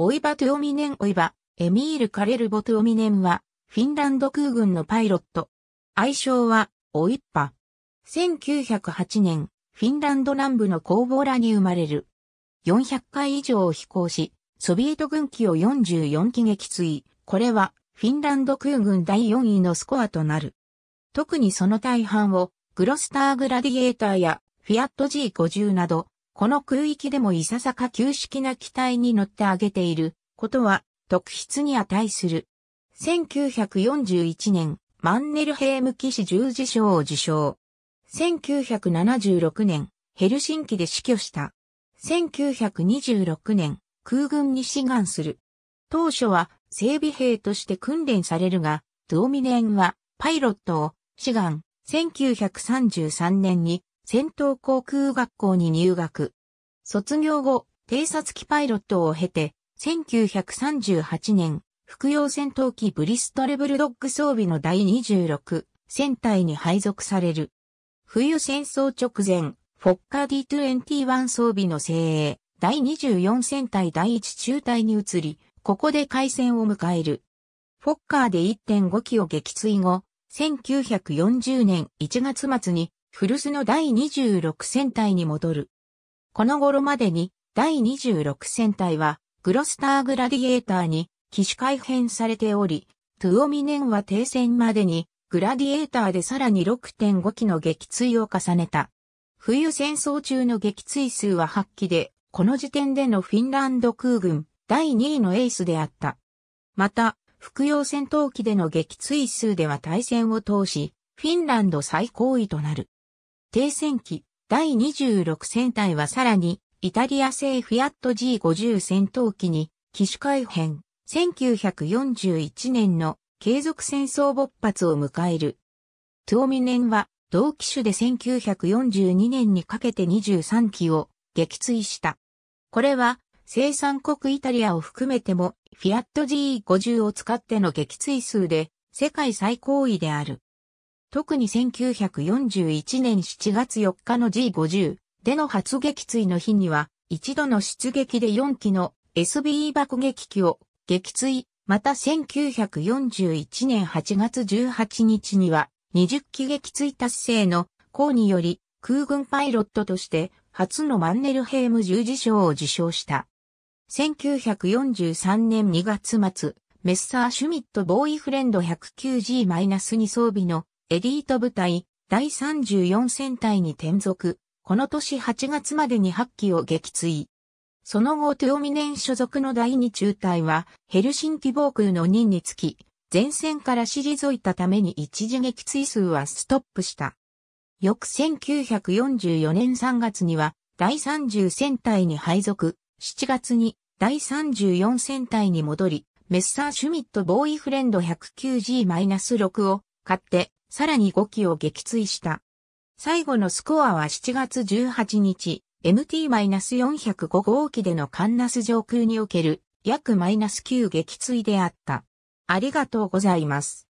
オイバ・トゥオミネン・オイバ、エミール・カレルボ・トゥオミネンは、フィンランド空軍のパイロット。愛称は、オイッパ。1908年、フィンランド南部のコーボーラに生まれる。400回以上飛行し、ソビエト軍機を44機撃墜。これは、フィンランド空軍第4位のスコアとなる。特にその大半を、グロスターグラディエーターや、フィアット G50 など、この空域でもいささか旧式な機体に乗ってあげていることは特筆に値する。1941年、マンネルヘーム騎士十字章を受賞。1976年、ヘルシンキで死去した。1926年、空軍に志願する。当初は整備兵として訓練されるが、ドーミネンはパイロットを志願。1933年に戦闘航空学校に入学。卒業後、偵察機パイロットを経て、1938年、服用戦闘機ブリストルブルドッグ装備の第26戦隊に配属される。冬戦争直前、フォッカー D21 装備の精鋭、第24戦隊第1中隊に移り、ここで開戦を迎える。フォッカーで1.5機を撃墜後、1940年1月末に古巣の第26戦隊に戻る。この頃までに第26戦隊はグロスターグラディエーターに機種改変されており、トゥオミネンは停戦までにグラディエーターでさらに6.5機の撃墜を重ねた。冬戦争中の撃墜数は8機で、この時点でのフィンランド空軍第2位のエースであった。また、服用戦闘機での撃墜数では対戦を通し、フィンランド最高位となる。停戦機第26戦隊はさらにイタリア製フィアット G50 戦闘機に機種改変1941年の継続戦争勃発を迎える。トゥオミネンは同機種で1942年にかけて23機を撃墜した。これは生産国イタリアを含めてもフィアット G50 を使っての撃墜数で世界最高位である。特に1941年7月4日の G50 での初撃墜の日には、一度の出撃で4機の SB 爆撃機を撃墜、また1941年8月18日には20機撃墜達成の功により空軍パイロットとして初のマンネルヘイム十字章を受賞した。1943年2月末、メッサーシュミットボーイフレンド 109G-2 装備のエリート部隊第34戦隊に転属、この年8月までに8機を撃墜。その後、トゥオミネン所属の第2中隊は、ヘルシンキ防空の任につき、前線から退いたために一時撃墜数はストップした。翌1944年3月には、第30戦隊に配属、7月に第34戦隊に戻り、メッサーシュミットボーイフレンド 109G-6 を買ってさらに5機を撃墜した。最後のスコアは7月18日、MT-405 号機でのカンナス上空における約 -9 撃墜であった。ありがとうございます。